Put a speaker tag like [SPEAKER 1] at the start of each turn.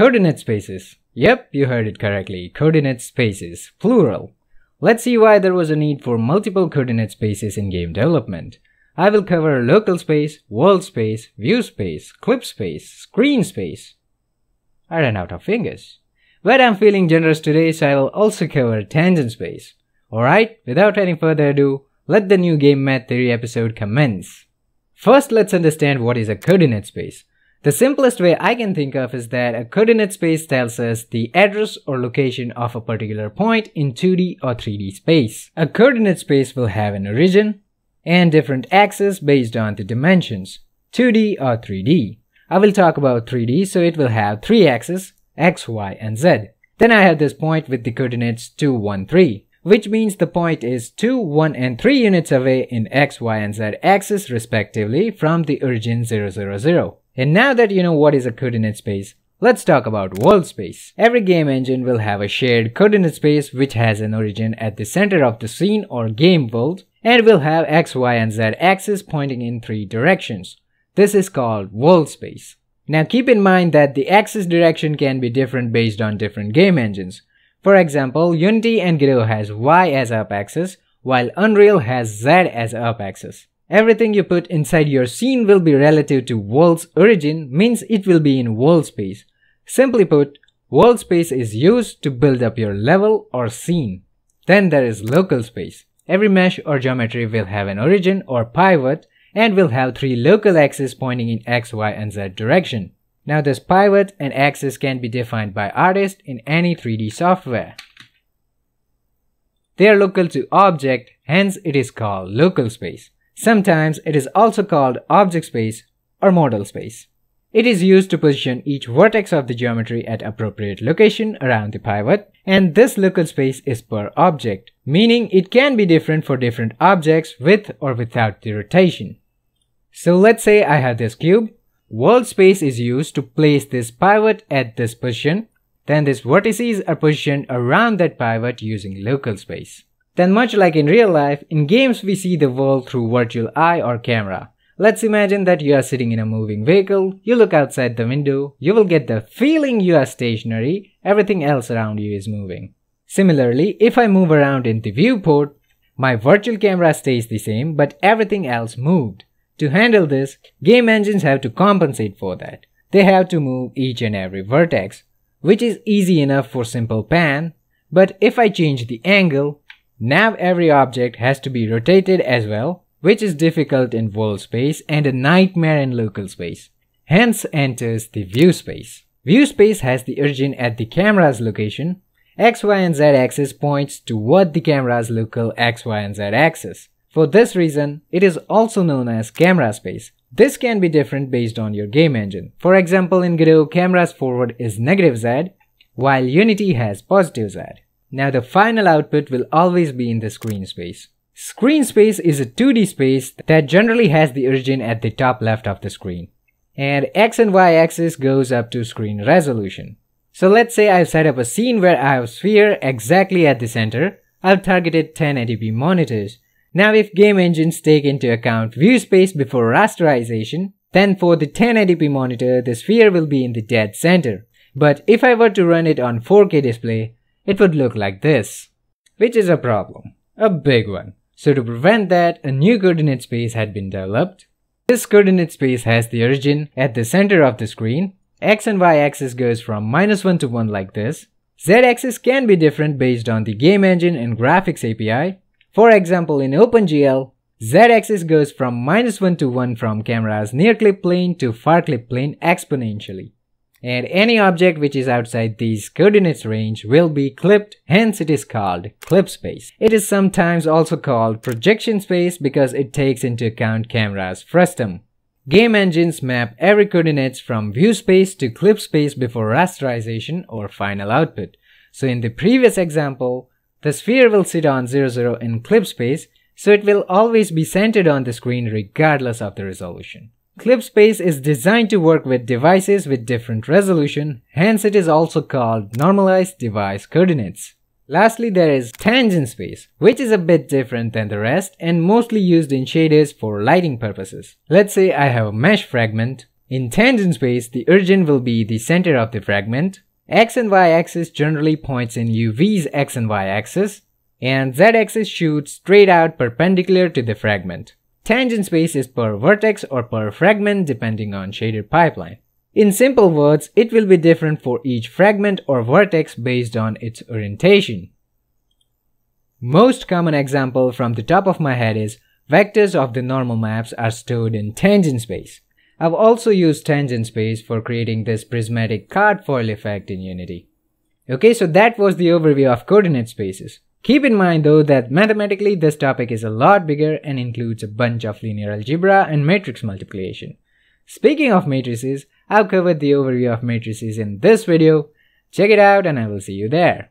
[SPEAKER 1] Coordinate spaces. Yep, you heard it correctly. Coordinate spaces, plural. Let's see why there was a need for multiple coordinate spaces in game development. I will cover local space, world space, view space, clip space, screen space. I ran out of fingers. But I'm feeling generous today so I will also cover tangent space. Alright, without any further ado, let the new game math theory episode commence. First let's understand what is a coordinate space. The simplest way I can think of is that a coordinate space tells us the address or location of a particular point in 2D or 3D space. A coordinate space will have an origin, and different axes based on the dimensions, 2D or 3D. I will talk about 3D so it will have 3 axes, x, y and z. Then I have this point with the coordinates 2, 1, 3, which means the point is 2, 1 and 3 units away in x, y and z axis respectively from the origin 0, 0, 0. And now that you know what is a coordinate space, Let's talk about world space. Every game engine will have a shared coordinate space which has an origin at the center of the scene or game world and will have x, y and z axes pointing in three directions. This is called world space. Now keep in mind that the axis direction can be different based on different game engines. For example, Unity and Godot has y as up axis, while Unreal has z as up axis. Everything you put inside your scene will be relative to world's origin means it will be in world space. Simply put, world space is used to build up your level or scene. Then there is local space. Every mesh or geometry will have an origin or pivot and will have three local axes pointing in x, y and z direction. Now this pivot and axis can be defined by artists in any 3D software. They are local to object, hence it is called local space. Sometimes it is also called object space or model space. It is used to position each vertex of the geometry at appropriate location around the pivot and this local space is per object, meaning it can be different for different objects with or without the rotation. So let's say I have this cube, world space is used to place this pivot at this position, then these vertices are positioned around that pivot using local space. Then much like in real life, in games we see the world through virtual eye or camera. Let's imagine that you are sitting in a moving vehicle, you look outside the window, you will get the feeling you are stationary, everything else around you is moving. Similarly, if I move around in the viewport, my virtual camera stays the same but everything else moved. To handle this, game engines have to compensate for that. They have to move each and every vertex, which is easy enough for simple pan, but if I change the angle, now every object has to be rotated as well which is difficult in world space and a nightmare in local space. Hence enters the view space. View space has the origin at the camera's location. X, Y and Z axis points to what the camera's local X, Y and Z axis. For this reason, it is also known as camera space. This can be different based on your game engine. For example, in Godot, camera's forward is negative Z, while Unity has positive Z. Now the final output will always be in the screen space. Screen space is a 2D space that generally has the origin at the top left of the screen. And X and Y axis goes up to screen resolution. So let's say I've set up a scene where I have sphere exactly at the center. I've targeted 1080p monitors. Now if game engines take into account view space before rasterization, then for the 1080p monitor, the sphere will be in the dead center. But if I were to run it on 4K display, it would look like this. Which is a problem. A big one. So to prevent that, a new coordinate space had been developed. This coordinate space has the origin at the center of the screen. X and Y axis goes from minus 1 to 1 like this. Z axis can be different based on the game engine and graphics API. For example, in OpenGL, Z axis goes from minus 1 to 1 from camera's near clip plane to far clip plane exponentially and any object which is outside these coordinates range will be clipped, hence it is called clip space. It is sometimes also called projection space because it takes into account camera's frustum. Game engines map every coordinates from view space to clip space before rasterization or final output. So in the previous example, the sphere will sit on 00 in clip space, so it will always be centered on the screen regardless of the resolution. Clip space is designed to work with devices with different resolution, hence it is also called normalized device coordinates. Lastly, there is tangent space, which is a bit different than the rest and mostly used in shaders for lighting purposes. Let's say I have a mesh fragment In tangent space, the origin will be the center of the fragment, x and y axis generally points in UV's x and y axis, and z axis shoots straight out perpendicular to the fragment. Tangent space is per vertex or per fragment depending on shader pipeline. In simple words, it will be different for each fragment or vertex based on its orientation. Most common example from the top of my head is vectors of the normal maps are stored in tangent space. I've also used tangent space for creating this prismatic card foil effect in Unity. Okay, so that was the overview of coordinate spaces. Keep in mind though that mathematically this topic is a lot bigger and includes a bunch of linear algebra and matrix multiplication. Speaking of matrices, I've covered the overview of matrices in this video. Check it out and I will see you there.